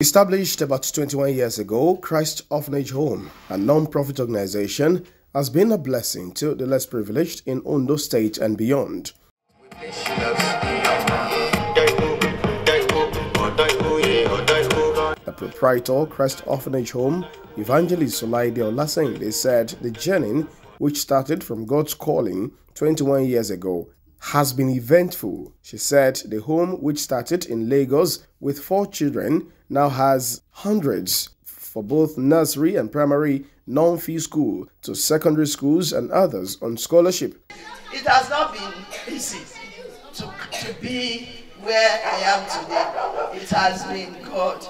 Established about 21 years ago, Christ Orphanage Home, a non-profit organization, has been a blessing to the less privileged in Ondo State and beyond. The proprietor, Christ Orphanage Home, Evangelist Solaide Olasende said the journey, which started from God's calling 21 years ago, has been eventful. She said the home, which started in Lagos with four children, now has hundreds for both nursery and primary non-fee school to secondary schools and others on scholarship. It has not been easy to, to be where I am today. It has been God.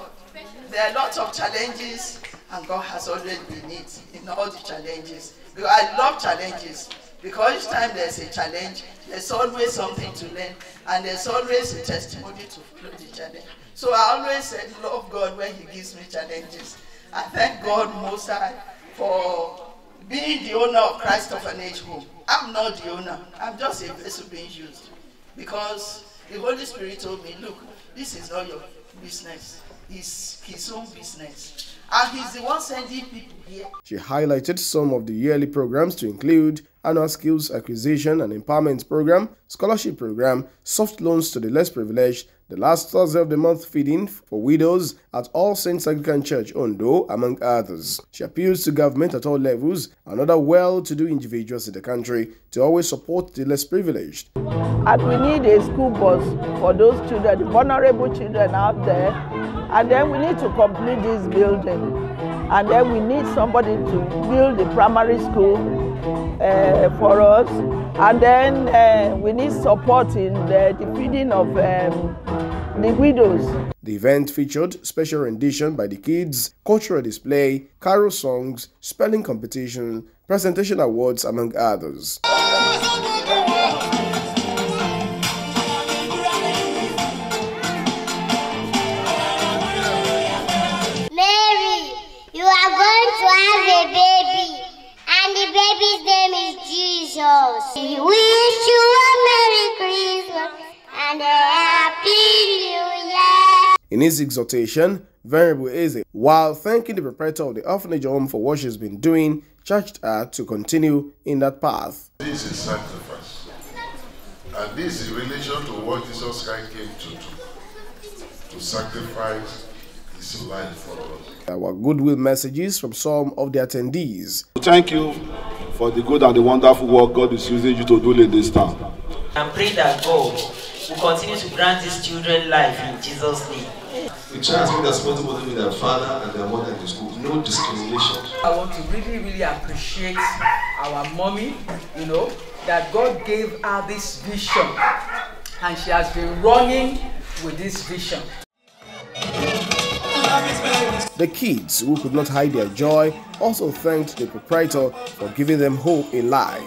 There are lots of challenges and God has always been it in all the challenges. I love challenges because each time there's a challenge, there's always something to learn and there's always a testimony to the challenge. So I always said, love God when He gives me challenges. I thank God most high for being the owner of Christ of Orphanage Home. I'm not the owner, I'm just a vessel being used. Because the Holy Spirit told me, look, this is not your business, it's His own business. And He's the one sending people here. She highlighted some of the yearly programs to include annual skills acquisition and empowerment program, scholarship program, soft loans to the less privileged, the last Thursday of the month feeding for widows at All Saints Anglican Church, Ondo, among others. She appeals to government at all levels and other well-to-do individuals in the country to always support the less privileged. And we need a school bus for those children, the vulnerable children out there. And then we need to complete this building. And then we need somebody to build the primary school uh, for us. And then uh, we need support in the, the feeding of um, the widows. The event featured special rendition by the kids, cultural display, carol songs, spelling competition, presentation awards, among others. In his exhortation, Venerable Eze, while thanking the proprietor of the orphanage home for what she's been doing, charged her to continue in that path. This is sacrifice. And this is in relation to what Jesus Christ came to do. To sacrifice his life for us. There were goodwill messages from some of the attendees. Thank you for the good and the wonderful work God is using you to do in this town. and pray that God will continue to grant these children life in Jesus' name. We try as much as with their father and their mother in the school. No discrimination. I want to really, really appreciate our mommy, you know, that God gave her this vision and she has been running with this vision. The kids, who could not hide their joy, also thanked the proprietor for giving them hope in life.